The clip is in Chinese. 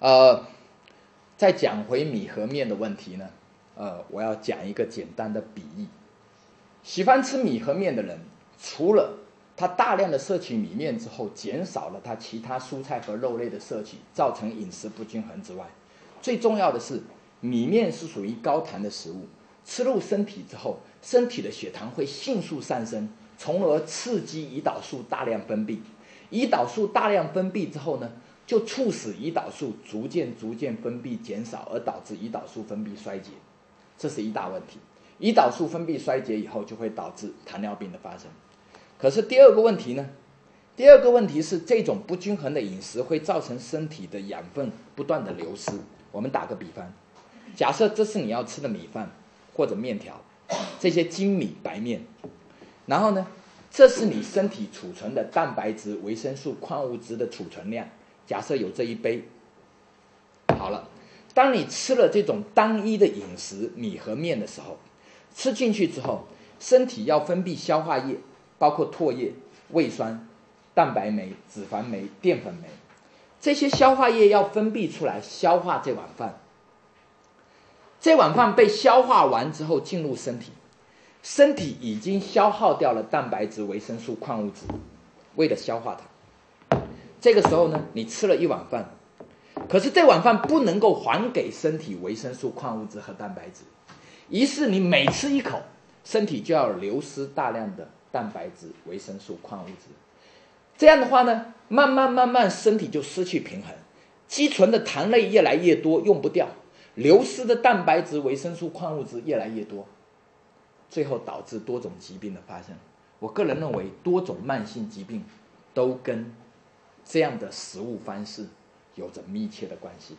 呃，再讲回米和面的问题呢，呃，我要讲一个简单的比喻。喜欢吃米和面的人，除了他大量的摄取米面之后，减少了他其他蔬菜和肉类的摄取，造成饮食不均衡之外，最重要的是，米面是属于高糖的食物，吃入身体之后，身体的血糖会迅速上升，从而刺激胰岛素大量分泌。胰岛素大量分泌之后呢，就促使胰岛素逐渐逐渐分泌减少，而导致胰岛素分泌衰竭，这是一大问题。胰岛素分泌衰竭以后，就会导致糖尿病的发生。可是第二个问题呢？第二个问题是这种不均衡的饮食会造成身体的养分不断的流失。我们打个比方，假设这是你要吃的米饭或者面条，这些精米白面，然后呢，这是你身体储存的蛋白质、维生素、矿物质的储存量。假设有这一杯，好了，当你吃了这种单一的饮食米和面的时候，吃进去之后，身体要分泌消化液。包括唾液、胃酸、蛋白酶、脂肪酶、淀粉酶，这些消化液要分泌出来消化这碗饭。这碗饭被消化完之后进入身体，身体已经消耗掉了蛋白质、维生素、矿物质，为了消化它。这个时候呢，你吃了一碗饭，可是这碗饭不能够还给身体维生素、矿物质和蛋白质，于是你每吃一口，身体就要流失大量的。蛋白质、维生素、矿物质，这样的话呢，慢慢慢慢身体就失去平衡，积存的糖类越来越多，用不掉，流失的蛋白质、维生素、矿物质越来越多，最后导致多种疾病的发生。我个人认为，多种慢性疾病都跟这样的食物方式有着密切的关系。